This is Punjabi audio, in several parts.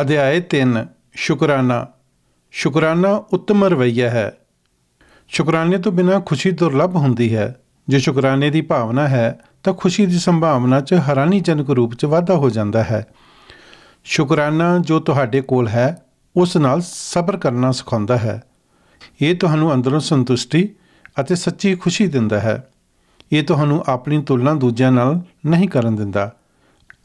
ਅਧਿਆਇ 3 ਸ਼ੁਕਰਾਨਾ। ਸ਼ੁਕਰਾਨਾ ਉੱਤਮ ਰਵੱਈਆ ਹੈ। ਸ਼ੁਕਰਾਨੇ ਤੋਂ ਬਿਨਾਂ ਖੁਸ਼ੀ ਦੁਰਲੱਭ ਹੁੰਦੀ ਹੈ। ਜੇ ਸ਼ੁਕਰਾਨੇ ਦੀ ਭਾਵਨਾ ਹੈ, ਤਾਂ ਖੁਸ਼ੀ ਦੀ ਸੰਭਾਵਨਾ 'ਚ ਹੈਰਾਨੀਜਨਕ ਰੂਪ 'ਚ ਵਾਧਾ ਹੋ ਜਾਂਦਾ ਹੈ। ਸ਼ੁਕਰਾਨਾ ਜੋ ਤੁਹਾਡੇ ਕੋਲ ਹੈ, ਉਸ ਨਾਲ ਸਬਰ ਕਰਨਾ ਸਿਖਾਉਂਦਾ ਹੈ। ਇਹ ਤੁਹਾਨੂੰ ਅੰਦਰੋਂ ਸੰਤੁਸ਼ਟੀ ਅਤੇ ਸੱਚੀ ਖੁਸ਼ੀ ਦਿੰਦਾ ਹੈ। ਇਹ ਤੁਹਾਨੂੰ ਆਪਣੀ ਤੁਲਨਾ ਦੂਜਿਆਂ ਨਾਲ ਨਹੀਂ ਕਰਨ ਦਿੰਦਾ।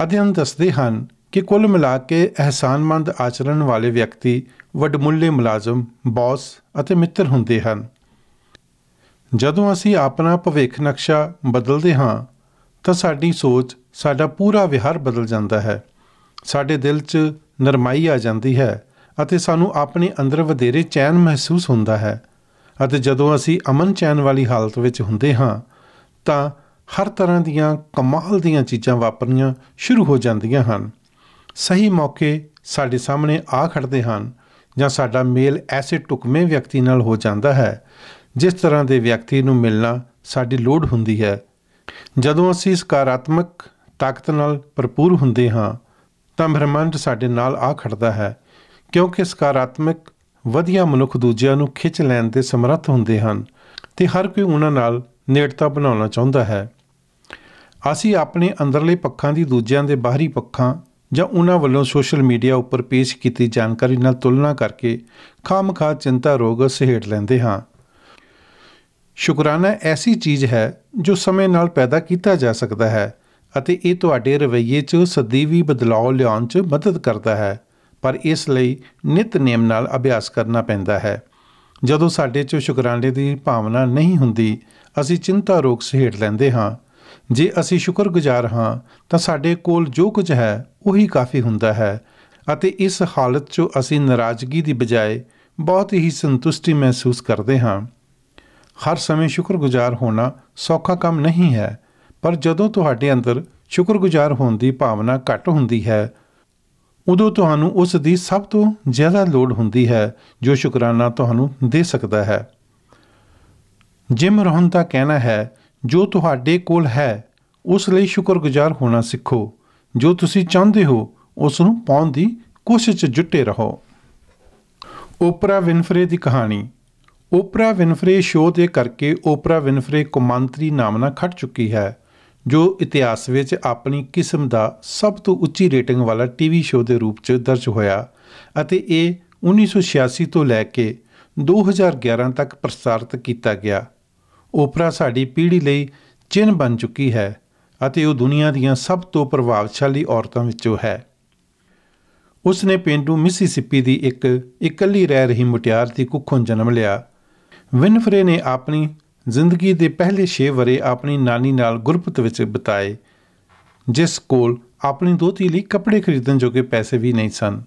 ਅਧਿਐਨ ਦੱਸਦੇ ਹਨ ਕਿ ਕੁੱਲ ਮਿਲਾ ਕੇ ਅਹਿਸਾਨਮੰਦ ਆਚਰਣ ਵਾਲੇ ਵਿਅਕਤੀ ਵੱਡਮੁੱਲੇ ਮੁਲਾਜ਼ਮ ਬੌਸ ਅਤੇ ਮਿੱਤਰ ਹੁੰਦੇ ਹਨ। ਜਦੋਂ ਅਸੀਂ ਆਪਣਾ ਭਵਿੱਖ ਨਕਸ਼ਾ ਬਦਲਦੇ ਹਾਂ, ਤਾਂ ਸਾਡੀ ਸੋਚ, ਸਾਡਾ ਪੂਰਾ ਵਿਹਾਰ ਬਦਲ ਜਾਂਦਾ ਹੈ। ਸਾਡੇ ਦਿਲ 'ਚ ਨਰਮਾਈ ਆ ਜਾਂਦੀ ਹੈ ਅਤੇ ਸਾਨੂੰ ਆਪਣੇ ਅੰਦਰ ਵਧੇਰੇ ਚੈਨ ਮਹਿਸੂਸ ਹੁੰਦਾ ਹੈ। ਅਤੇ ਜਦੋਂ ਅਸੀਂ ਅਮਨ ਚੈਨ ਵਾਲੀ ਹਾਲਤ ਵਿੱਚ ਹੁੰਦੇ ਹਾਂ, ਤਾਂ ਹਰ ਤਰ੍ਹਾਂ ਦੀਆਂ ਕਮਾਲ ਦੀਆਂ ਚੀਜ਼ਾਂ ਵਾਪਰਨੀਆਂ ਸ਼ੁਰੂ ਹੋ ਜਾਂਦੀਆਂ ਹਨ। ਸਹੀ ਮੌਕੇ ਸਾਡੇ ਸਾਹਮਣੇ ਆ ਖੜਦੇ ਹਨ ਜਾਂ ਸਾਡਾ ਮੇਲ ਐਸੇ ਟੁਕਮੇ ਵਿਅਕਤੀ ਨਾਲ ਹੋ ਜਾਂਦਾ ਹੈ, ਜਿਸ ਤਰ੍ਹਾਂ ਦੇ ਵਿਅਕਤੀ ਨੂੰ ਮਿਲਣਾ ਸਾਡੀ ਲੋੜ ਹੁੰਦੀ ਹੈ। ਜਦੋਂ ਅਸੀਂ ਸਕਾਰਾਤਮਕ ਤਾਕਤ ਨਾਲ ਭਰਪੂਰ ਹੁੰਦੇ ਹਾਂ, ਤਾਂ ਬ੍ਰਹਮੰਡ ਸਾਡੇ ਨਾਲ ਆ ਖੜਦਾ ਹੈ, ਕਿਉਂਕਿ ਸਕਾਰਾਤਮਕ ਵਧੀਆ ਮਨੁੱਖ ਦੂਜਿਆਂ ਨੂੰ ਖਿੱਚ ਲੈਣ ਦੇ ਸਮਰੱਥ ਹੁੰਦੇ ਹਨ ਤੇ ਹਰ ਕੋਈ ਉਹਨਾਂ ਨਾਲ ਨੇੜਤਾ ਬਣਾਉਣਾ ਚਾਹੁੰਦਾ ਹੈ। ਅਸੀਂ ਆਪਣੇ ਅੰਦਰਲੇ ਪੱਖਾਂ ਦੀ ਦੂਜਿਆਂ ਦੇ ਬਾਹਰੀ ਪੱਖਾਂ ਜਾਂ ਉਹਨਾਂ ਵੱਲੋਂ ਸੋਸ਼ਲ ਮੀਡੀਆ ਉੱਪਰ ਪੇਸ਼ ਕੀਤੀ ਜਾਣਕਾਰੀ ਨਾਲ ਤੁਲਨਾ ਕਰਕੇ ਖਾਮਖਾ ਚਿੰਤਾ ਰੋਗ ਸਹੇੜ ਲੈਂਦੇ ਹਾਂ। ਸ਼ੁਕਰਾਨਾ ਐਸੀ ਚੀਜ਼ ਹੈ ਜੋ ਸਮੇਂ ਨਾਲ ਪੈਦਾ ਕੀਤਾ ਜਾ ਸਕਦਾ ਹੈ ਅਤੇ ਇਹ ਤੁਹਾਡੇ ਰਵੱਈਏ 'ਚ ਸਦੀਵੀ ਬਦਲਾਅ ਲਿਆਉਣ 'ਚ ਮਦਦ ਕਰਦਾ ਹੈ, ਪਰ ਇਸ ਲਈ ਨਿਤਨੇਮ ਨਾਲ ਅਭਿਆਸ ਕਰਨਾ ਪੈਂਦਾ ਹੈ। ਜਦੋਂ ਸਾਡੇ 'ਚ ਸ਼ੁਕਰਾਨੇ ਦੀ ਭਾਵਨਾ ਨਹੀਂ ਹੁੰਦੀ, ਅਸੀਂ ਚਿੰਤਾ ਰੋਗ ਸਹੇੜ ਲੈਂਦੇ ਹਾਂ। ਜੇ ਅਸੀਂ ਸ਼ੁਕਰਗੁਜ਼ਾਰ ਹਾਂ, ਤਾਂ ਸਾਡੇ ਕੋਲ ਜੋ ਕੁਝ ਹੈ, ਉਹੀ ਕਾਫੀ ਹੁੰਦਾ ਹੈ। ਅਤੇ ਇਸ ਹਾਲਤ 'ਚ ਅਸੀਂ ਨਾਰਾਜ਼ਗੀ ਦੀ ਬਜਾਏ ਬਹੁਤ ਹੀ ਸੰਤੁਸ਼ਟੀ ਮਹਿਸੂਸ ਕਰਦੇ ਹਾਂ। ਹਰ ਸਮੇਂ ਸ਼ੁਕਰਗੁਜ਼ਾਰ ਹੋਣਾ ਸੌਖਾ ਕੰਮ ਨਹੀਂ ਹੈ, ਪਰ ਜਦੋਂ ਤੁਹਾਡੇ ਅੰਦਰ ਸ਼ੁਕਰਗੁਜ਼ਾਰ ਹੋਣ ਦੀ ਭਾਵਨਾ ਘੱਟ ਹੁੰਦੀ ਹੈ, ਉਦੋਂ ਤੁਹਾਨੂੰ ਉਸ ਦੀ ਸਭ ਤੋਂ ਜ਼ਿਆਦਾ ਲੋੜ ਹੁੰਦੀ ਹੈ, ਜੋ ਸ਼ੁਕਰਾਨਾ ਤੁਹਾਨੂੰ ਦੇ ਸਕਦਾ ਹੈ। ਜਿਮ ਰੋਹਨ ਦਾ ਕਹਿਣਾ ਹੈ ਜੋ ਤੁਹਾਡੇ ਕੋਲ ਹੈ, ਉਸ ਲਈ ਸ਼ੁਕਰਗੁਜ਼ਾਰ ਹੋਣਾ ਸਿੱਖੋ। ਜੋ ਤੁਸੀਂ ਚਾਹੁੰਦੇ ਹੋ, ਉਸ ਨੂੰ ਪਾਉਣ ਦੀ ਕੋਸ਼ਿਸ਼ 'ਚ ਜੁਟੇ ਰਹੋ। ਓਪਰਾ ਵਿਨਫਰੇ ਦੀ ਕਹਾਣੀ। ਓਪਰਾ ਵਿਨਫਰੇ ਸ਼ੋਅ ਦੇ ਕਰਕੇ ਓਪਰਾ ਵਿਨਫਰੇ ਕੌਮਾਂਤਰੀ ਨਾਮਨਾ ਨਾਲ ਚੁੱਕੀ ਹੈ, ਜੋ ਇਤਿਹਾਸ ਵਿੱਚ ਆਪਣੀ ਕਿਸਮ ਦਾ ਸਭ ਤੋਂ ਉੱਚੀ ਰੇਟਿੰਗ ਵਾਲਾ ਟੀਵੀ ਸ਼ੋਅ ਦੇ ਰੂਪ 'ਚ ਦਰਜ ਹੋਇਆ ਅਤੇ ਇਹ 1986 ਤੋਂ ਲੈ ਕੇ 2011 ਤੱਕ ਪ੍ਰਸਾਰਿਤ ਕੀਤਾ ਗਿਆ। ਓਪਰਾ ਸਾਡੀ ਪੀੜ੍ਹੀ ਲਈ ਚਿੰਨ ਬਣ ਚੁੱਕੀ ਹੈ ਅਤੇ ਉਹ ਦੁਨੀਆ ਦੀਆਂ ਸਭ ਤੋਂ ਪ੍ਰਭਾਵਸ਼ਾਲੀ ਔਰਤਾਂ ਵਿੱਚੋਂ ਹੈ। ਉਸ ਨੇ ਪਿੰਡੂ ਮਿਸੀਸਿਪੀ ਦੀ ਇੱਕ ਇਕੱਲੀ ਰਹਿ ਰਹੀ ਮੁਟਿਆਰ ਦੀ ਕੁੱਖੋਂ ਜਨਮ ਲਿਆ। ਵਿਨਫਰੇ ਨੇ ਆਪਣੀ ਜ਼ਿੰਦਗੀ ਦੇ ਪਹਿਲੇ 6 ਵਰੇ ਆਪਣੀ ਨਾਨੀ ਨਾਲ ਗੁਰਪਤ ਵਿੱਚ ਬਿਤਾਏ, ਜਿਸ ਕੋਲ ਆਪਣੀ ਦੋਤੀ ਲਈ ਕੱਪੜੇ ਖਰੀਦਣ ਜੋਗੇ ਪੈਸੇ ਵੀ ਨਹੀਂ ਸਨ।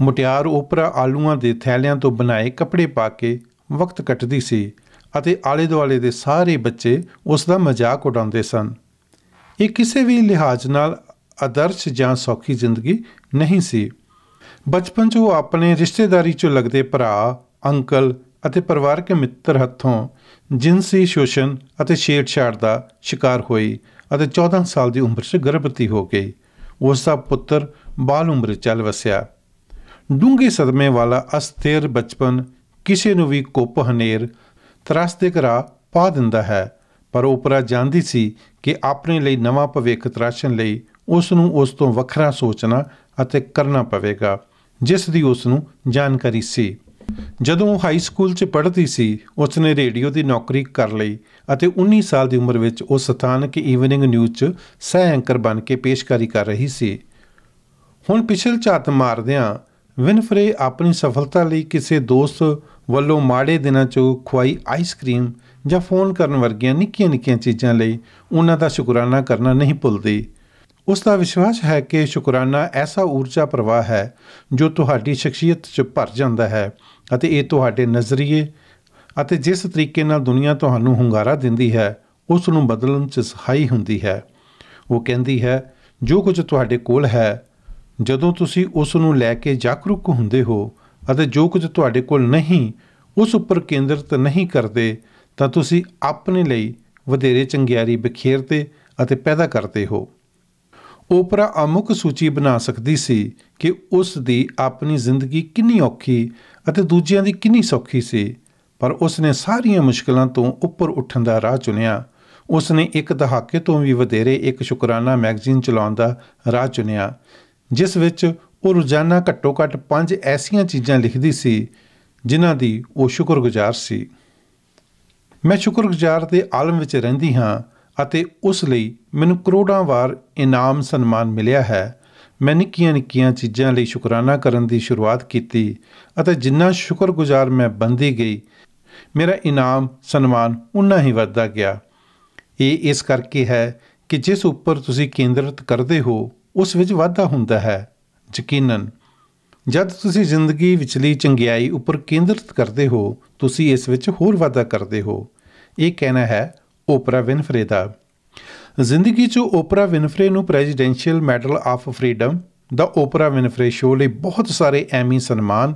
ਮੁਟਿਆਰ ਓਪਰਾ ਆਲੂਆਂ ਦੇ ਥੈਲਿਆਂ ਤੋਂ ਬਣਾਏ ਕੱਪੜੇ ਪਾ ਕੇ ਵਕਤ ਕੱਟਦੀ ਸੀ। ਅਤੇ ਆਲੇ ਦੁਆਲੇ ਦੇ ਸਾਰੇ ਬੱਚੇ ਉਸ ਦਾ ਮਜ਼ਾਕ ਉਡਾਉਂਦੇ ਸਨ। ਇਹ ਕਿਸੇ ਵੀ ਲਿਹਾਜ਼ ਨਾਲ ਆਦਰਸ਼ ਜਾਂ ਸੌਖੀ ਜ਼ਿੰਦਗੀ ਨਹੀਂ ਸੀ। ਬਚਪਨ 'ਚ ਉਹ ਆਪਣੇ ਰਿਸ਼ਤੇਦਾਰੀ 'ਚੋਂ ਲੱਗਦੇ ਭਰਾ, ਅੰਕਲ ਅਤੇ ਪਰਿਵਾਰਕ ਮਿੱਤਰ ਹੱਥੋਂ ਜਿੰਸੀ ਸ਼ੋਸ਼ਣ ਅਤੇ ਛੇੜਛਾੜ ਦਾ ਸ਼ਿਕਾਰ ਹੋਈ ਅਤੇ 14 ਸਾਲ ਦੀ ਉਮਰ 'ਚ ਗਰਭਵਤੀ ਹੋ ਗਈ। ਉਸ ਦਾ ਪੁੱਤਰ ਬਾਲ ਉਮਰ ਚੱਲ ਵਸਿਆ। ਡੂੰਘੇ ਸਦਮੇ ਵਾਲਾ ਅਸਥਿਰ ਬਚਪਨ ਕਿਸੇ ਨੂੰ ਵੀ ਕੁੱਪ ਹਨੇਰ ਤਰਸ ਦੇ ਘਰਾ ਪਾ ਦਿੰਦਾ ਹੈ। ਪਰ ਉਹ ਉਪਰਾ ਜਾਣਦੀ ਸੀ ਕਿ ਆਪਣੇ ਲਈ ਨਵਾਂ ਭਵਿੱਖ ਤਰਾਸ਼ਣ ਲਈ ਉਸ ਨੂੰ ਉਸ ਤੋਂ ਵੱਖਰਾ ਸੋਚਣਾ ਅਤੇ ਕਰਨਾ ਪਵੇਗਾ, ਜਿਸ ਦੀ ਉਸ ਨੂੰ ਜਾਣਕਾਰੀ ਸੀ। ਜਦੋਂ ਹਾਈ ਸਕੂਲ 'ਚ ਪੜ੍ਹਦੀ ਸੀ ਉਸ ਨੇ ਰੇਡੀਓ ਦੀ ਨੌਕਰੀ ਕਰ ਲਈ ਅਤੇ 19 ਸਾਲ ਦੀ ਉਮਰ ਵਿੱਚ ਉਹ ਸਥਾਨਕ ਈਵਨਿੰਗ ਨਿਊਜ਼ 'ਚ ਸਹਿ ਐਂਕਰ ਬਣ ਕੇ ਪੇਸ਼ਕਾਰੀ ਕਰ ਰਹੀ ਸੀ। ਹੁਣ ਪਿਛਲ ਝਾਤ ਮਾਰਦਿਆਂ ਵਿਨਫਰੇ ਆਪਣੀ ਸਫਲਤਾ ਲਈ ਕਿਸੇ ਦੋਸਤ ਵੱਲੋਂ ਮਾੜੇ ਦਿਨਾਂ 'ਚ ਖਵਾਈ ਆਈਸਕ੍ਰੀਮ ਜਾਂ ਫੋਨ ਕਰਨ ਵਰਗੀਆਂ ਨਿੱਕੀਆਂ-ਨਿੱਕੀਆਂ ਚੀਜ਼ਾਂ ਲਈ ਉਹਨਾਂ ਦਾ ਸ਼ੁਕਰਾਨਾ ਕਰਨਾ ਨਹੀਂ ਭੁੱਲਦੀ। ਉਸ ਦਾ ਵਿਸ਼ਵਾਸ ਹੈ ਕਿ ਸ਼ੁਕਰਾਨਾ ਐਸਾ ਊਰਜਾ ਪ੍ਰਵਾਹ ਹੈ ਜੋ ਤੁਹਾਡੀ ਸ਼ਖਸੀਅਤ 'ਚ ਭਰ ਜਾਂਦਾ ਹੈ ਅਤੇ ਇਹ ਤੁਹਾਡੇ ਨਜ਼ਰੀਏ ਅਤੇ ਜਿਸ ਤਰੀਕੇ ਨਾਲ ਦੁਨੀਆ ਤੁਹਾਨੂੰ ਹੁੰਗਾਰਾ ਦਿੰਦੀ ਹੈ ਉਸ ਨੂੰ ਬਦਲਣ 'ਚ ਸਹਾਈ ਹੁੰਦੀ ਹੈ। ਉਹ ਕਹਿੰਦੀ ਹੈ, ਜੋ ਕੁਝ ਤੁਹਾਡੇ ਕੋਲ ਹੈ ਜਦੋਂ ਤੁਸੀਂ ਉਸ ਨੂੰ ਲੈ ਕੇ ਜਾਗਰੂਕ ਹੁੰਦੇ ਹੋ ਅਤੇ ਜੋ ਕੁਝ ਤੁਹਾਡੇ ਕੋਲ ਨਹੀਂ, ਉਸ ਉੱਪਰ ਕੇਂਦਰਿਤ ਨਹੀਂ ਕਰਦੇ, ਤਾਂ ਤੁਸੀਂ ਆਪਣੇ ਲਈ ਵਧੇਰੇ ਚੰਗਿਆਰੀ ਬਖੇਰਦੇ ਅਤੇ ਪੈਦਾ ਕਰਦੇ ਹੋ। ਓਪਰਾ ਅਮੁਕ ਸੂਚੀ ਬਣਾ ਸਕਦੀ ਸੀ ਕਿ ਉਸ ਦੀ ਆਪਣੀ ਜ਼ਿੰਦਗੀ ਕਿੰਨੀ ਔਖੀ ਅਤੇ ਦੂਜਿਆਂ ਦੀ ਕਿੰਨੀ ਸੌਖੀ ਸੀ, ਪਰ ਉਸ ਨੇ ਸਾਰੀਆਂ ਮੁਸ਼ਕਲਾਂ ਤੋਂ ਉੱਪਰ ਉੱਠਣ ਦਾ ਰਾਹ ਚੁਣਿਆ। ਉਸ ਨੇ ਇੱਕ ਦਹਾਕੇ ਤੋਂ ਵੀ ਵਧੇਰੇ ਇੱਕ ਸ਼ੁਕਰਾਨਾ ਮੈਗਜ਼ੀਨ ਚਲਾਉਣ ਦਾ ਰਾਹ ਚੁਣਿਆ ਜਿਸ ਵਿੱਚ ਉਹ ਰੋਜ਼ਾਨਾ ਘੱਟੋ-ਘੱਟ ਪੰਜ ਐਸੀਆਂ ਚੀਜ਼ਾਂ ਲਿਖਦੀ ਸੀ, ਜਿਨ੍ਹਾਂ ਦੀ ਉਹ ਸ਼ੁਕਰਗੁਜ਼ਾਰ ਸੀ। ਮੈਂ ਸ਼ੁਕਰਗੁਜ਼ਾਰ ਦੇ ਆਲਮ ਵਿੱਚ ਰਹਿੰਦੀ ਹਾਂ ਅਤੇ ਉਸ ਲਈ ਮੈਨੂੰ ਕਰੋੜਾਂ ਵਾਰ ਇਨਾਮ ਸਨਮਾਨ ਮਿਲਿਆ ਹੈ। ਮੈਂ ਨਿੱਕੀਆਂ-ਨਿੱਕੀਆਂ ਚੀਜ਼ਾਂ ਲਈ ਸ਼ੁਕਰਾਨਾ ਕਰਨ ਦੀ ਸ਼ੁਰੂਆਤ ਕੀਤੀ ਅਤੇ ਜਿੰਨਾ ਸ਼ੁਕਰਗੁਜ਼ਾਰ ਮੈਂ ਬੰਦੀ ਗਈ, ਮੇਰਾ ਇਨਾਮ ਸਨਮਾਨ ਉਨਾ ਹੀ ਵੱਧਦਾ ਗਿਆ। ਇਹ ਇਸ ਕਰਕੇ ਹੈ ਕਿ ਜਿਸ ਉੱਪਰ ਤੁਸੀਂ ਕੇਂਦਰਿਤ ਕਰਦੇ ਹੋ ਉਸ ਵਿੱਚ ਵਾਧਾ ਹੁੰਦਾ ਹੈ, ਯਕੀਨਨ। ਜਦ ਤੁਸੀਂ ਜ਼ਿੰਦਗੀ ਵਿਚਲੀ ਚੰਗਿਆਈ ਉੱਪਰ ਕੇਂਦਰਿਤ ਕਰਦੇ ਹੋ, ਤੁਸੀਂ ਇਸ ਵਿੱਚ ਹੋਰ ਵਾਧਾ ਕਰਦੇ ਹੋ। ਇਹ ਕਹਿਣਾ ਹੈ, ਓਪਰਾ ਵਿਨਫਰੇ ਦਾ। ਜ਼ਿੰਦਗੀ 'ਚ ਓਪਰਾ ਵਿਨਫਰੇ ਨੂੰ ਪ੍ਰੈਜ਼ੀਡੈਂਸ਼ੀਅਲ ਮੈਡਲ ਆਫ ਫਰੀडम ਦਾ ਓਪਰਾ ਵਿਨਫਰੇ ਸ਼ੋਅ ਲਈ ਬਹੁਤ ਸਾਰੇ ਐਮੀ ਸਨਮਾਨ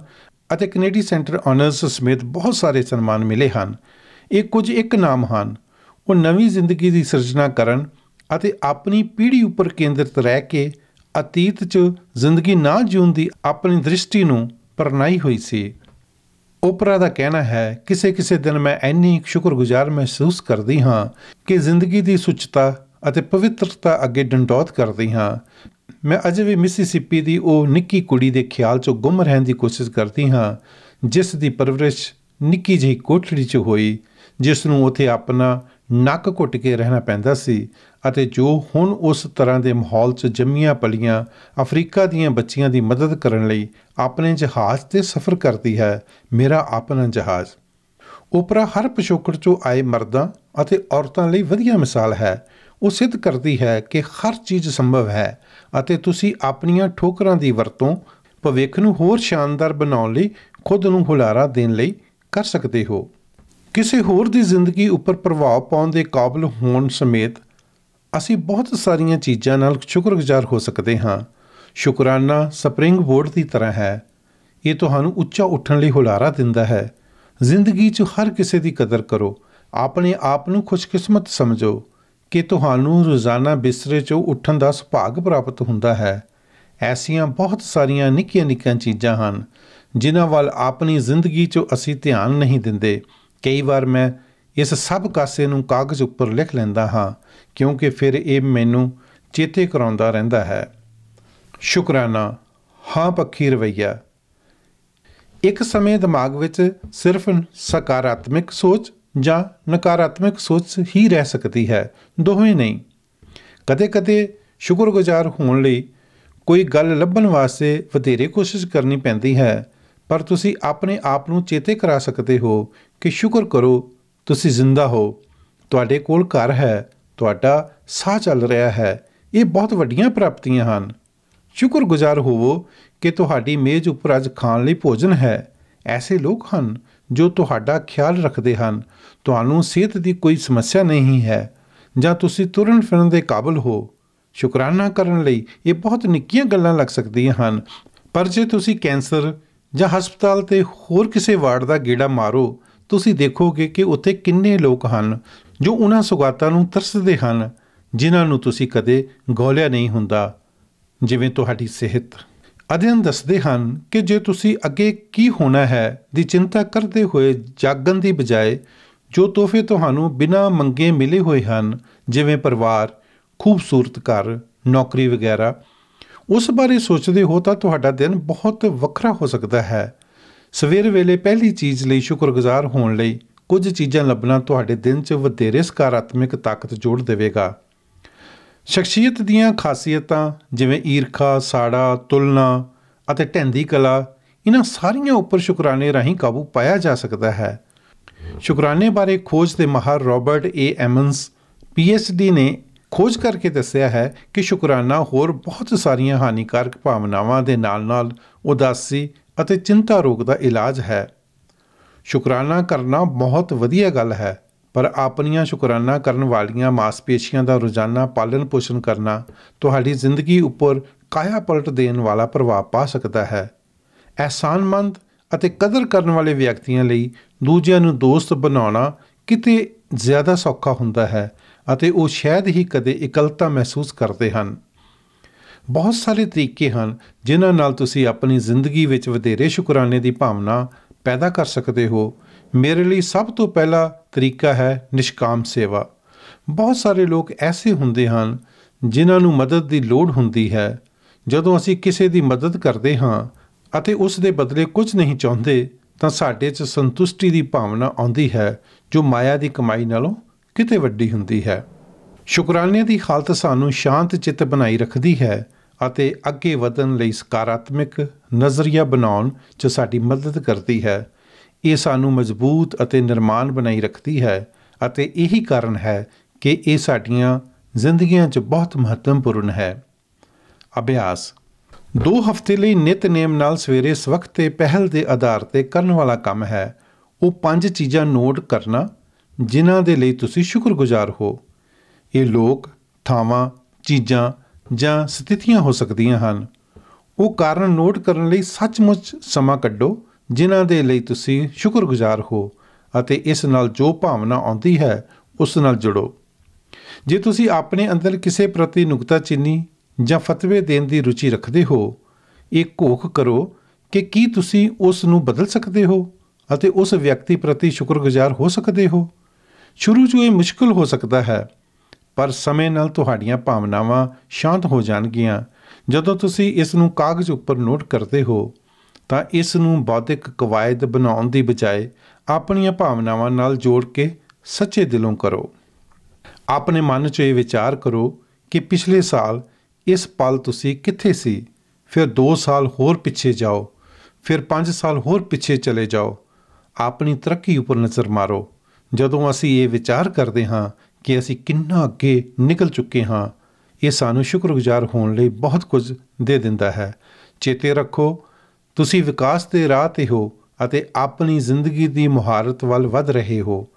ਅਤੇ ਕੈਨੇਡੀ ਸੈਂਟਰ ਆਨਰਸ ਸਮੇਤ ਬਹੁਤ ਸਾਰੇ ਸਨਮਾਨ ਮਿਲੇ ਹਨ। ਇਹ ਕੁਝ ਇੱਕ ਨਾਮ ਹਨ। ਉਹ ਨਵੀਂ ਜ਼ਿੰਦਗੀ ਦੀ ਸਿਰਜਣਾ ਕਰਨ ਅਤੇ ਆਪਣੀ ਪੀੜ੍ਹੀ ਉੱਪਰ ਕੇਂਦਰਿਤ ਰਹਿ ਕੇ ਅਤੀਤ 'ਚ ਜ਼ਿੰਦਗੀ ਨਾ ਜਿਉਣ ਦੀ ਆਪਣੀ ਦ੍ਰਿਸ਼ਟੀ ਨੂੰ ਪਰਨਾਈ ਹੋਈ ਸੀ। ਓਪਰਾ ਦਾ ਕਹਿਣਾ ਹੈ ਕਿਸੇ ਕਿਸੇ ਦਿਨ ਮੈਂ ਇੰਨੀ ਸ਼ੁਕਰਗੁਜ਼ਾਰ ਮਹਿਸੂਸ ਕਰਦੀ ਹਾਂ ਕਿ ਜ਼ਿੰਦਗੀ ਦੀ ਸੁੱਚਤਾ ਅਤੇ ਪਵਿੱਤਰਤਾ ਅੱਗੇ ਡੰਡੌਤ ਕਰਦੀ ਹਾਂ। ਮੈਂ ਅਜੇ ਵੀ ਮਿਸੀਸਿਪੀ ਦੀ ਉਹ ਨਿੱਕੀ ਕੁੜੀ ਦੇ ਖਿਆਲ 'ਚੋਂ ਗੁੰਮ ਰਹਿਣ ਦੀ ਕੋਸ਼ਿਸ਼ ਕਰਦੀ ਹਾਂ, ਜਿਸ ਦੀ ਪਰਵਰਿਸ਼ ਨਿੱਕੀ ਜਿਹੀ ਕੋਠੜੀ 'ਚ ਹੋਈ, ਜਿਸ ਨੂੰ ਉਥੇ ਆਪਣਾ ਨੱਕ ਘੁੱਟ ਕੇ ਰਹਿਣਾ ਪੈਂਦਾ ਸੀ। ਅਤੇ ਜੋ ਹੁਣ ਉਸ ਤਰ੍ਹਾਂ ਦੇ ਮਾਹੌਲ 'ਚ ਜੰਮੀਆਂ ਪਲੀਆਂ ਅਫਰੀਕਾ ਦੀਆਂ ਬੱਚੀਆਂ ਦੀ ਮਦਦ ਕਰਨ ਲਈ ਆਪਣੇ ਜਹਾਜ਼ ਤੇ ਸਫ਼ਰ ਕਰਦੀ ਹੈ, ਮੇਰਾ ਆਪਣਾ ਜਹਾਜ਼। ਉਪਰਾ ਹਰ ਪਿਛੋਕੜ 'ਚੋਂ ਆਏ ਮਰਦਾਂ ਅਤੇ ਔਰਤਾਂ ਲਈ ਵਧੀਆ ਮਿਸਾਲ ਹੈ। ਉਹ ਸਿੱਧ ਕਰਦੀ ਹੈ ਕਿ ਹਰ ਚੀਜ਼ ਸੰਭਵ ਹੈ ਅਤੇ ਤੁਸੀਂ ਆਪਣੀਆਂ ਠੋਕਰਾਂ ਦੀ ਵਰਤੋਂ ਭਵਿੱਖ ਨੂੰ ਹੋਰ ਸ਼ਾਨਦਾਰ ਬਣਾਉਣ ਲਈ ਖੁਦ ਨੂੰ ਹੁਲਾਰਾ ਦੇਣ ਲਈ ਕਰ ਸਕਦੇ ਹੋ। ਕਿਸੇ ਹੋਰ ਦੀ ਜ਼ਿੰਦਗੀ ਉੱਪਰ ਪ੍ਰਭਾਵ ਪਾਉਣ ਦੇ ਕਾਬਲ ਹੋਣ ਸਮੇਤ ਅਸੀਂ ਬਹੁਤ ਸਾਰੀਆਂ ਚੀਜ਼ਾਂ ਨਾਲ ਸ਼ੁਕਰਗੁਜ਼ਾਰ ਹੋ ਸਕਦੇ ਹਾਂ। ਸ਼ੁਕਰਾਨਾ ਸਪਰਿੰਗ ਬੋਰਡ ਦੀ ਤਰ੍ਹਾਂ ਹੈ। ਇਹ ਤੁਹਾਨੂੰ ਉੱਚਾ ਉੱਠਣ ਲਈ ਹੁਲਾਰਾ ਦਿੰਦਾ ਹੈ। ਜ਼ਿੰਦਗੀ 'ਚ ਹਰ ਕਿਸੇ ਦੀ ਕਦਰ ਕਰੋ। ਆਪਣੇ ਆਪ ਨੂੰ ਖੁਸ਼ਕਿਸਮਤ ਸਮਝੋ ਕਿ ਤੁਹਾਨੂੰ ਰੋਜ਼ਾਨਾ ਬਿਸਤਰੇ 'ਚੋਂ ਉੱਠਣ ਦਾ ਸੁਭਾਗ ਪ੍ਰਾਪਤ ਹੁੰਦਾ ਹੈ। ਐਸੀਆਂ ਬਹੁਤ ਸਾਰੀਆਂ ਨਿੱਕੀਆਂ-ਨਿੱਕੀਆਂ ਚੀਜ਼ਾਂ ਹਨ, ਜਿਨ੍ਹਾਂ ਵੱਲ ਆਪਣੀ ਜ਼ਿੰਦਗੀ 'ਚ ਅਸੀਂ ਧਿਆਨ ਨਹੀਂ ਦਿੰਦੇ। ਕਈ ਵਾਰ ਮੈਂ ਇਸ ਸਭ ਕਾਸੇ ਨੂੰ ਕਾਗਜ਼ ਉੱਪਰ ਲਿਖ ਲੈਂਦਾ ਹਾਂ, ਕਿਉਂਕਿ ਫਿਰ ਇਹ ਮੈਨੂੰ ਚੇਤੇ ਕਰਾਉਂਦਾ ਰਹਿੰਦਾ ਹੈ। ਸ਼ੁਕਰਾਨਾ। ਹਾਂ, ਪੱਖੀ ਰਵਈਆ। ਇੱਕ ਸਮੇਂ ਦਿਮਾਗ ਵਿੱਚ ਸਿਰਫ ਸਕਾਰਾਤਮਕ ਸੋਚ ਜਾਂ ਨਕਾਰਾਤਮਕ ਸੋਚ ਹੀ ਰਹਿ ਸਕਦੀ ਹੈ, ਦੋਵੇਂ ਨਹੀਂ। ਕਦੇ-ਕਦੇ ਸ਼ੁਕਰਗੁਜ਼ਾਰ ਹੋਣ ਲਈ ਕੋਈ ਗੱਲ ਲੱਭਣ ਵਾਸਤੇ ਵਧੇਰੇ ਕੋਸ਼ਿਸ਼ ਕਰਨੀ ਪੈਂਦੀ ਹੈ, ਪਰ ਤੁਸੀਂ ਆਪਣੇ ਆਪ ਨੂੰ ਚੇਤੇ ਕਰਾ ਸਕਦੇ ਹੋ ਕਿ ਸ਼ੁਕਰ ਕਰੋ ਤੁਸੀਂ ਜ਼ਿੰਦਾ ਹੋ। ਤੁਹਾਡੇ ਕੋਲ ਘਰ ਹੈ, ਤੁਹਾਡਾ ਸਾਹ ਚੱਲ ਰਿਹਾ ਹੈ। ਇਹ ਬਹੁਤ ਵੱਡੀਆਂ ਪ੍ਰਾਪਤੀਆਂ ਹਨ। ਸ਼ੁਕਰਗੁਜ਼ਾਰ ਹੋਵੋ ਕਿ ਤੁਹਾਡੀ ਮੇਜ਼ ਉੱਪਰ ਅੱਜ ਖਾਣ ਲਈ ਭੋਜਨ ਹੈ। ਐਸੇ ਲੋਕ ਹਨ ਜੋ ਤੁਹਾਡਾ ਖਿਆਲ ਰੱਖਦੇ ਹਨ। ਤੁਹਾਨੂੰ ਸਿਹਤ ਦੀ ਕੋਈ ਸਮੱਸਿਆ ਨਹੀਂ ਹੈ। ਜਾਂ ਤੁਸੀਂ ਤੁਰਨ ਫਿਰਨ ਦੇ ਕਾਬਲ ਹੋ। ਸ਼ੁਕਰਾਨਾ ਕਰਨ ਲਈ ਇਹ ਬਹੁਤ ਨਿੱਕੀਆਂ ਗੱਲਾਂ ਲੱਗ ਸਕਦੀਆਂ ਹਨ। ਪਰ ਜੇ ਤੁਸੀਂ ਕੈਂਸਰ ਜਾਂ ਹਸਪਤਾਲ ਤੇ ਹੋਰ ਕਿਸੇ ਵਾਰਡ ਦਾ ਗੇੜਾ ਮਾਰੋ ਤੁਸੀਂ ਦੇਖੋਗੇ ਕਿ ਉੱਥੇ ਕਿੰਨੇ ਲੋਕ ਹਨ ਜੋ ਉਹਨਾਂ ਸੁਗਾਤਾਂ ਨੂੰ ਤਰਸਦੇ ਹਨ, ਜਿਨ੍ਹਾਂ ਨੂੰ ਤੁਸੀਂ ਕਦੇ ਗੋਲਿਆ ਨਹੀਂ ਹੁੰਦਾ, ਜਿਵੇਂ ਤੁਹਾਡੀ ਸਿਹਤ। ਅਧਿਐਨ ਦੱਸਦੇ ਹਨ ਕਿ ਜੇ ਤੁਸੀਂ ਅੱਗੇ ਕੀ ਹੋਣਾ ਹੈ ਦੀ ਚਿੰਤਾ ਕਰਦੇ ਹੋਏ ਜਾਗਣ ਦੀ ਬਜਾਏ, ਜੋ ਤੋਹਫੇ ਤੁਹਾਨੂੰ ਬਿਨਾਂ ਮੰਗੇ ਮਿਲੇ ਹੋਏ ਹਨ, ਜਿਵੇਂ ਪਰਿਵਾਰ, ਖੂਬਸੂਰਤ ਘਰ, ਨੌਕਰੀ ਵਗੈਰਾ, ਉਸ ਬਾਰੇ ਸੋਚਦੇ ਹੋ ਤਾਂ ਤੁਹਾਡਾ ਦਿਨ ਬਹੁਤ ਵੱਖਰਾ ਹੋ ਸਕਦਾ ਹੈ। ਸਵੇਰ ਵੇਲੇ ਪਹਿਲੀ ਚੀਜ਼ ਲਈ ਸ਼ੁਕਰਗੁਜ਼ਾਰ ਹੋਣ ਲਈ ਕੁਝ ਚੀਜ਼ਾਂ ਲੱਭਣਾ ਤੁਹਾਡੇ ਦਿਨ 'ਚ ਵਧੇਰੇ ਸਕਾਰਾਤਮਕ ਤਾਕਤ ਜੋੜ ਦੇਵੇਗਾ। ਸ਼ਖਸੀਅਤ ਦੀਆਂ ਖਾਸੀਅਤਾਂ ਜਿਵੇਂ ਈਰਖਾ, ਸਾੜਾ, ਤੁਲਨਾ ਅਤੇ ਢੈਂਦੀ ਕਲਾ, ਇਹਨਾਂ ਸਾਰੀਆਂ ਉੱਪਰ ਸ਼ੁਕਰਾਨੇ ਰਾਹੀਂ ਕਾਬੂ ਪਾਇਆ ਜਾ ਸਕਦਾ ਹੈ। ਸ਼ੁਕਰਾਨੇ ਬਾਰੇ ਖੋਜ ਦੇ ਮਾਹਰ ਰਾਬਰਟ ਏ ਐਮਨਸ ਪੀਐਚਡੀ ਨੇ ਖੋਜ ਕਰਕੇ ਦੱਸਿਆ ਹੈ ਕਿ ਸ਼ੁਕਰਾਨਾ ਹੋਰ ਬਹੁਤ ਸਾਰੀਆਂ ਹਾਨੀਕਾਰਕ ਭਾਵਨਾਵਾਂ ਦੇ ਨਾਲ-ਨਾਲ ਉਦਾਸੀ ਅਤੇ ਚਿੰਤਾ ਰੋਗ ਦਾ ਇਲਾਜ ਹੈ। ਸ਼ੁਕਰਾਨਾ ਕਰਨਾ ਬਹੁਤ ਵਧੀਆ ਗੱਲ ਹੈ, ਪਰ ਆਪਣੀਆਂ ਸ਼ੁਕਰਾਨਾ ਕਰਨ ਵਾਲੀਆਂ ਮਾਸਪੇਸ਼ੀਆਂ ਦਾ ਰੋਜ਼ਾਨਾ ਪਾਲਣ ਪੋਸ਼ਣ ਕਰਨਾ ਤੁਹਾਡੀ ਜ਼ਿੰਦਗੀ ਉੱਪਰ ਕਾਇਆ ਪਲਟ ਦੇਣ ਵਾਲਾ ਪ੍ਰਭਾਵ ਪਾ ਸਕਦਾ ਹੈ। ਅਹਿਸਾਨਮੰਦ ਅਤੇ ਕਦਰ ਕਰਨ ਵਾਲੇ ਵਿਅਕਤੀਆਂ ਲਈ ਦੂਜਿਆਂ ਨੂੰ ਦੋਸਤ ਬਣਾਉਣਾ ਕਿਤੇ ਜ਼ਿਆਦਾ ਸੌਖਾ ਹੁੰਦਾ ਹੈ ਅਤੇ ਉਹ ਸ਼ਾਇਦ ਹੀ ਕਦੇ ਇਕਲਤਾ ਮਹਿਸੂਸ ਕਰਦੇ ਹਨ। ਬਹੁਤ ਸਾਰੇ ਤਰੀਕੇ ਹਨ ਜਿਨ੍ਹਾਂ ਨਾਲ ਤੁਸੀਂ ਆਪਣੀ ਜ਼ਿੰਦਗੀ ਵਿੱਚ ਵਧੇਰੇ ਸ਼ੁਕਰਾਨੇ ਦੀ ਭਾਵਨਾ ਪੈਦਾ ਕਰ ਸਕਦੇ ਹੋ। ਮੇਰੇ ਲਈ ਸਭ ਤੋਂ ਪਹਿਲਾ ਤਰੀਕਾ ਹੈ ਨਿਸ਼ਕਾਮ ਸੇਵਾ। ਬਹੁਤ ਸਾਰੇ ਲੋਕ ਐਸੇ ਹੁੰਦੇ ਹਨ ਜਿਨ੍ਹਾਂ ਨੂੰ ਮਦਦ ਦੀ ਲੋੜ ਹੁੰਦੀ ਹੈ। ਜਦੋਂ ਅਸੀਂ ਕਿਸੇ ਦੀ ਮਦਦ ਕਰਦੇ ਹਾਂ ਅਤੇ ਉਸ ਦੇ ਬਦਲੇ ਕੁਝ ਨਹੀਂ ਚਾਹੁੰਦੇ, ਤਾਂ ਸਾਡੇ 'ਚ ਸੰਤੁਸ਼ਟੀ ਦੀ ਭਾਵਨਾ ਆਉਂਦੀ ਹੈ ਜੋ ਮਾਇਆ ਦੀ ਕਮਾਈ ਨਾਲੋਂ ਕਿਤੇ ਵੱਡੀ ਹੁੰਦੀ ਹੈ। ਸ਼ੁਕਰਾਨੇ ਦੀ ਹਾਲਤ ਸਾਨੂੰ ਸ਼ਾਂਤ ਚਿੱਤ ਬਣਾਈ ਰੱਖਦੀ ਹੈ ਅਤੇ ਅੱਗੇ ਵਧਣ ਲਈ ਸਕਾਰਾਤਮਕ ਨਜ਼ਰੀਆ ਬਣਾਉਣ 'ਚ ਸਾਡੀ ਮਦਦ ਕਰਦੀ ਹੈ। ਇਹ ਸਾਨੂੰ ਮਜ਼ਬੂਤ ਅਤੇ ਨਿਰਮਾਨ ਬਣਾਈ ਰੱਖਦੀ ਹੈ ਅਤੇ ਇਹੀ ਕਾਰਨ ਹੈ ਕਿ ਇਹ ਸਾਡੀਆਂ ਜ਼ਿੰਦਗੀਆਂ 'ਚ ਬਹੁਤ ਮਹੱਤਵਪੂਰਨ ਹੈ। ਅਭਿਆਸ। ਦੋ ਹਫ਼ਤੇ ਲਈ ਨਿਤਨੇਮ ਨਾਲ ਸਵੇਰੇ ਸਵਖਤ ਤੇ ਪਹਿਲ ਦੇ ਆਧਾਰ ਤੇ ਕਰਨ ਵਾਲਾ ਕੰਮ ਹੈ। ਉਹ ਪੰਜ ਚੀਜ਼ਾਂ ਨੋਟ ਕਰਨਾ, ਜਿਨ੍ਹਾਂ ਦੇ ਲਈ ਤੁਸੀਂ ਸ਼ੁਕਰਗੁਜ਼ਾਰ ਹੋ। ਇਹ ਲੋਕ, ਥਾਵਾਂ, ਚੀਜ਼ਾਂ ਜਾਂ ਸਥਿਤੀਆਂ ਹੋ ਸਕਦੀਆਂ ਹਨ। ਉਹ ਕਾਰਨ ਨੋਟ ਕਰਨ ਲਈ ਸੱਚਮੁੱਚ ਸਮਾਂ ਕੱਢੋ, ਜਿਨ੍ਹਾਂ ਦੇ ਲਈ ਤੁਸੀਂ ਸ਼ੁਕਰਗੁਜ਼ਾਰ ਹੋ ਅਤੇ ਇਸ ਨਾਲ ਜੋ ਭਾਵਨਾ ਆਉਂਦੀ ਹੈ, ਉਸ ਨਾਲ ਜੁੜੋ। ਜੇ ਤੁਸੀਂ ਆਪਣੇ ਅੰਦਰ ਕਿਸੇ ਪ੍ਰਤੀ ਨੁਕਤਾਚੀਨੀ ਜਾਂ ਫਤਵੇ ਦੇਣ ਦੀ ਰੁਚੀ ਰੱਖਦੇ ਹੋ, ਇਹ ਘੋਖ ਕਰੋ ਕਿ ਕੀ ਤੁਸੀਂ ਉਸ ਨੂੰ ਬਦਲ ਸਕਦੇ ਹੋ ਅਤੇ ਉਸ ਵਿਅਕਤੀ ਪ੍ਰਤੀ ਸ਼ੁਕਰਗੁਜ਼ਾਰ ਹੋ ਸਕਦੇ ਹੋ। ਸ਼ੁਰੂ 'ਚ ਇਹ ਮੁਸ਼ਕਲ ਹੋ ਸਕਦਾ ਹੈ ਪਰ ਸਮੇਂ ਨਾਲ ਤੁਹਾਡੀਆਂ ਭਾਵਨਾਵਾਂ ਸ਼ਾਂਤ ਹੋ ਜਾਣਗੀਆਂ। ਜਦੋਂ ਤੁਸੀਂ ਇਸ ਨੂੰ ਕਾਗਜ਼ ਉੱਪਰ ਨੋਟ ਕਰਦੇ ਹੋ, ਤਾਂ ਇਸ ਨੂੰ ਬੌਧਿਕ ਕਵਾਇਦ ਬਣਾਉਣ ਦੀ ਬਜਾਏ ਆਪਣੀਆਂ ਭਾਵਨਾਵਾਂ ਨਾਲ ਜੋੜ ਕੇ ਸੱਚੇ ਦਿਲੋਂ ਕਰੋ। ਆਪਣੇ ਮਨ 'ਚ ਇਹ ਵਿਚਾਰ ਕਰੋ ਕਿ ਪਿਛਲੇ ਸਾਲ ਇਸ ਪਲ ਤੁਸੀਂ ਕਿੱਥੇ ਸੀ? ਫਿਰ 2 ਸਾਲ ਹੋਰ ਪਿੱਛੇ ਜਾਓ, ਫਿਰ 5 ਸਾਲ ਹੋਰ ਪਿੱਛੇ ਚਲੇ ਜਾਓ। ਆਪਣੀ ਤਰੱਕੀ ਉੱਪਰ ਨਜ਼ਰ ਮਾਰੋ। ਜਦੋਂ ਅਸੀਂ ਇਹ ਵਿਚਾਰ ਕਰਦੇ ਹਾਂ ਕਿ ਅਸੀਂ ਕਿੰਨਾ ਅੱਗੇ ਨਿਕਲ ਚੁੱਕੇ ਹਾਂ, ਇਹ ਸਾਨੂੰ ਸ਼ੁਕਰਗੁਜ਼ਾਰ ਹੋਣ ਲਈ ਬਹੁਤ ਕੁਝ ਦੇ ਦਿੰਦਾ ਹੈ। ਚੇਤੇ ਰੱਖੋ, ਤੁਸੀਂ ਵਿਕਾਸ ਦੇ ਰਾਹ ਤੇ ਹੋ ਅਤੇ ਆਪਣੀ ਜ਼ਿੰਦਗੀ ਦੀ ਮੁਹਾਰਤ ਵੱਲ ਵਧ ਰਹੇ ਹੋ।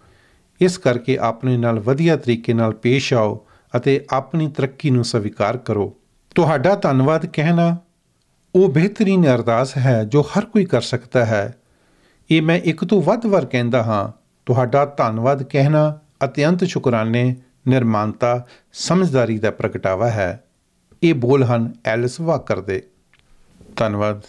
ਇਸ ਕਰਕੇ ਆਪਣੇ ਨਾਲ ਵਧੀਆ ਤਰੀਕੇ ਨਾਲ ਪੇਸ਼ ਆਓ ਅਤੇ ਆਪਣੀ ਤਰੱਕੀ ਨੂੰ ਸਵੀਕਾਰ ਕਰੋ। ਤੁਹਾਡਾ ਧੰਨਵਾਦ ਕਹਿਣਾ ਉਹ ਬਿਹਤਰੀਨ ਅਰਦਾਸ ਹੈ ਜੋ ਹਰ ਕੋਈ ਕਰ ਸਕਦਾ ਹੈ। ਇਹ ਮੈਂ ਇੱਕ ਤੋਂ ਵੱਧ ਵਾਰ ਕਹਿੰਦਾ ਹਾਂ, ਤੁਹਾਡਾ ਧੰਨਵਾਦ ਕਹਿਣਾ ਅਤਿਅੰਤ ਸ਼ੁਕਰਾਨੇ ਨਿਰਮਾਨਤਾ ਸਮਝਦਾਰੀ ਦਾ ਪ੍ਰਗਟਾਵਾ ਹੈ। ਇਹ ਬੋਲ ਹਨ ਐਲਿਸ ਵਾਕਰ ਦੇ। ਧੰਨਵਾਦ।